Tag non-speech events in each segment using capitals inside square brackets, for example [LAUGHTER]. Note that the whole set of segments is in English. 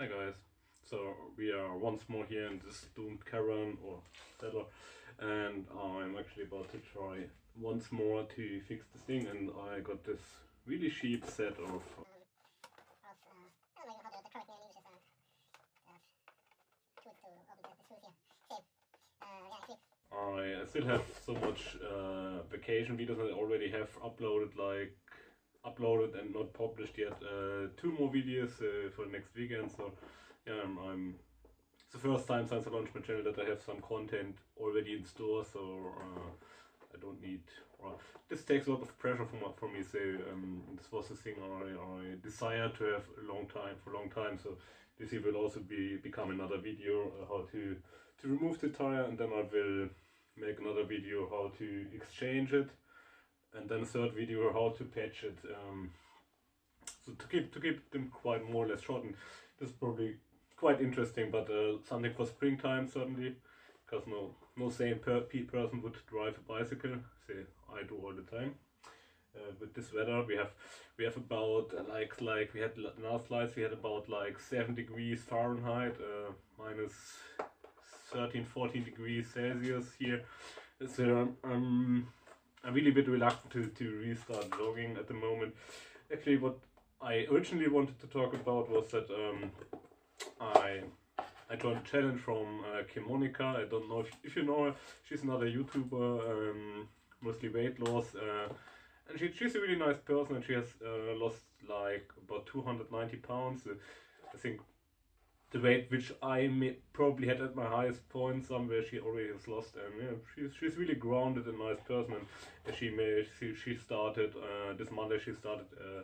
Hi guys. So we are once more here in this doomed caravan or cellar and I'm actually about to try once more to fix this thing and I got this really cheap set of I still have so much uh, vacation videos that I already have uploaded like uploaded and not published yet uh, two more videos uh, for next weekend. So yeah I'm, I'm, it's the first time since I launched my channel that I have some content already in store. So uh, I don't need this takes a lot of pressure from for me. So um, this was the thing I, I desired to have a long time for a long time. So this will also be become another video uh, how to to remove the tire. And then I will make another video how to exchange it and then third video how to patch it um, so to keep to keep them quite more or less short and this is probably quite interesting but uh, something for springtime certainly because no no sane per person would drive a bicycle say I do all the time. Uh, with this weather we have we have about uh, like like we had last slides we had about like 7 degrees Fahrenheit uh, minus 13 14 degrees Celsius here. So um, I'm really a bit reluctant to, to restart vlogging at the moment actually what I originally wanted to talk about was that um, I I joined a challenge from uh, Kimonica. I don't know if, if you know her. She's another YouTuber, um, mostly weight loss. Uh, and she, she's a really nice person and she has uh, lost like about 290 pounds. I think the weight which I may, probably had at my highest point somewhere she already has lost and yeah she's she's really grounded and nice person. And she made she, she started uh, this Monday she started uh,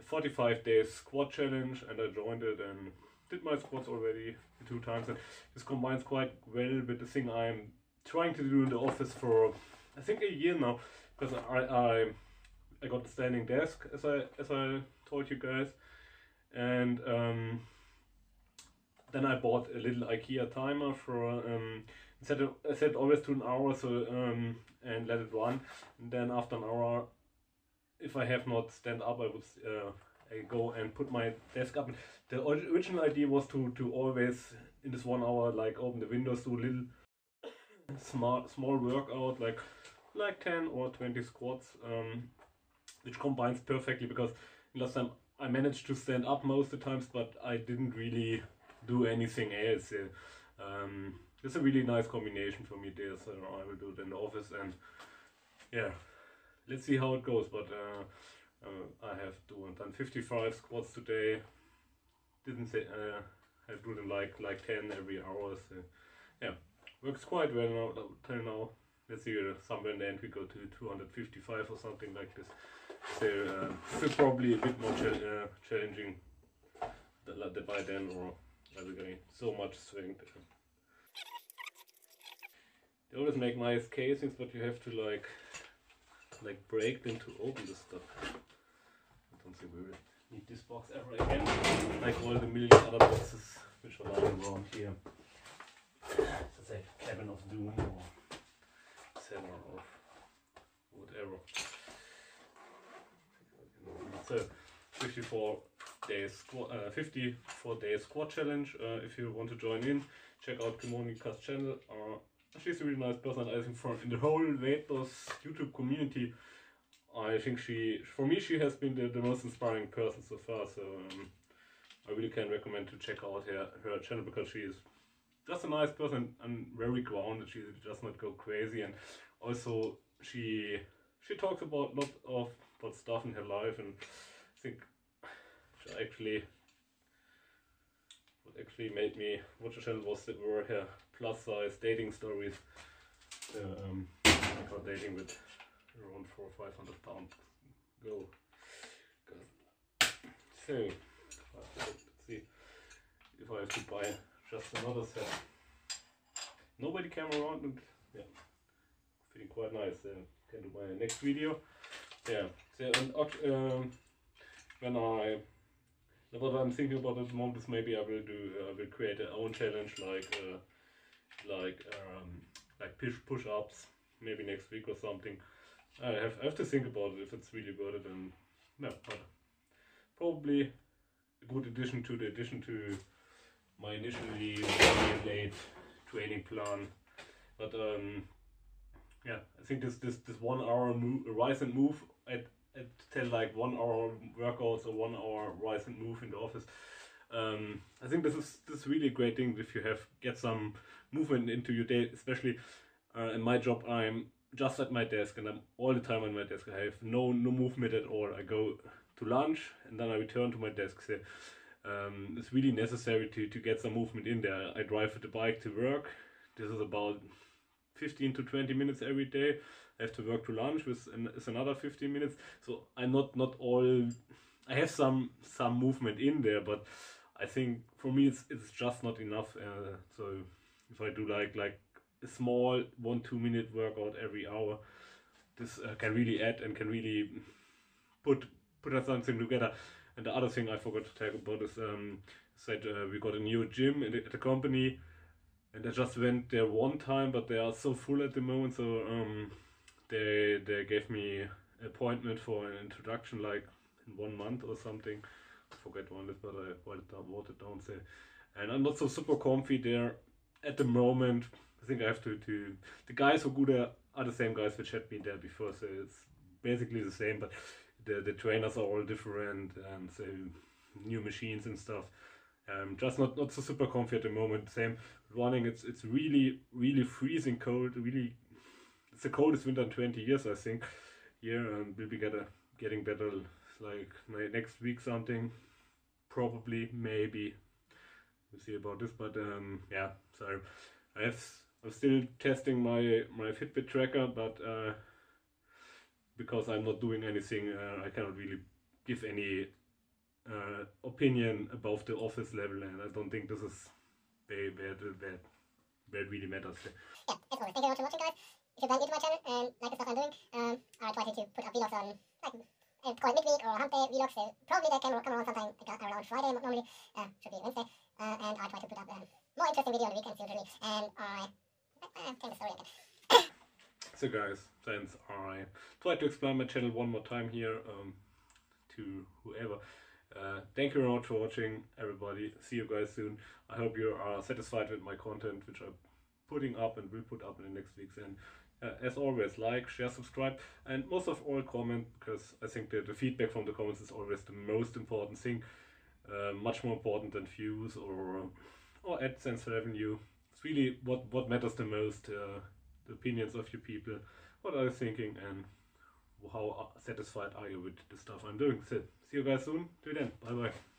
a 45 days squat challenge and I joined it and did my squats already two times. And this combines quite well with the thing I'm trying to do in the office for I think a year now because I, I I got a standing desk as I as I told you guys. And um, then I bought a little IKEA timer for um, set it, I set always to an hour so um, and let it run. And then after an hour if I have not stand up I would uh, I go and put my desk up. The original idea was to to always in this one hour like open the windows do a little [COUGHS] small small workout like like 10 or 20 squats um, which combines perfectly because last time I managed to stand up most of the times but I didn't really do anything else. Um, it's a really nice combination for me there, so I will do it in the office and yeah, let's see how it goes. But uh, uh, I have done 55 squats today. Didn't say uh, I do them like like 10 every hour. So yeah, works quite well now till now. Let's see, uh, somewhere in the end we go to 255 or something like this. So uh, probably a bit more ch uh, challenging by then or getting so much swing? They always make nice casings, but you have to like like break them to open the stuff. I don't think we will need this box ever again, like all the million other boxes which are lying around here. It's a cabin of doom or cellar of whatever. So 54 days squat, uh, 54 days squat challenge. Uh, if you want to join in, check out Kimonica's channel. Uh, she's a really nice person. I think for in the whole weight loss YouTube community, I think she, for me, she has been the, the most inspiring person so far. So um, I really can recommend to check out her, her channel because she is just a nice person and very grounded. She does not go crazy and also she she talks about a lot of stuff in her life and I think actually what actually made me watch the channel was that were her plus size dating stories. Uh, um, I dating with around four or five hundred pounds go. So let's see if I have to buy just another set. Nobody came around and yeah, feeling quite nice. Uh, can do my next video. Yeah, so and um, when I what I'm thinking about at the moment is maybe I will do I will create a own challenge like uh, like um, like push push ups maybe next week or something. I have I have to think about it if it's really worth it and no, but probably a good addition to the addition to my initially late training plan. But um, yeah, I think this this this one hour move, rise and move at at tell like one hour workouts or one hour rise and move in the office. Um, I think this is this is really a great thing if you have get some movement into your day, especially uh, in my job. I'm just at my desk and I'm all the time on my desk. I have no no movement at all. I go to lunch and then I return to my desk. So um, it's really necessary to, to get some movement in there. I drive the bike to work. This is about 15 to 20 minutes every day. Have to work to lunch, with an, is another 15 minutes. So I'm not not all. I have some some movement in there, but I think for me it's it's just not enough. Uh, so if I do like like a small one two minute workout every hour, this uh, can really add and can really put put something together. And the other thing I forgot to talk about is um, said uh, we got a new gym at the company, and I just went there one time, but they are so full at the moment, so um, they they gave me appointment for an introduction like in one month or something. I forget it, but I wrote it down, wrote it down. So, and I'm not so super comfy there at the moment. I think I have to to the guys who go there are the same guys which had been there before, so it's basically the same, but the the trainers are all different and so new machines and stuff. Um, just not not so super comfy at the moment. Same running. It's it's really really freezing cold. Really, it's the coldest winter in twenty years I think. Yeah, and we'll be getting getting better like next week something. Probably maybe we'll see about this. But um, yeah, so I have I'm still testing my my Fitbit tracker, but. Uh, because I'm not doing anything, uh, I cannot really give any uh, opinion above the office level, and I don't think this is where, where, where, where it really matters. Yeah, always, thank you very much for watching, guys. If you're brand new to my channel and like the stuff I'm doing, um, I try to, to put up vlogs on like uh, call it midweek or hump day vlogs. So probably they can come around sometime around Friday normally. Uh, should be Wednesday. Uh, and I try to put up um, more interesting video on the weekends usually. And I, I tell the story again. So guys, since I tried to explain my channel one more time here um, to whoever, uh, thank you very much for watching everybody. See you guys soon. I hope you are satisfied with my content which I'm putting up and will put up in the next weeks. And uh, as always, like, share, subscribe, and most of all comment because I think that the feedback from the comments is always the most important thing. Uh, much more important than views or or AdSense revenue. It's really what what matters the most. Uh, the opinions of you people. What are you thinking and how satisfied are you with the stuff I'm doing? So, see you guys soon. Till then, bye bye.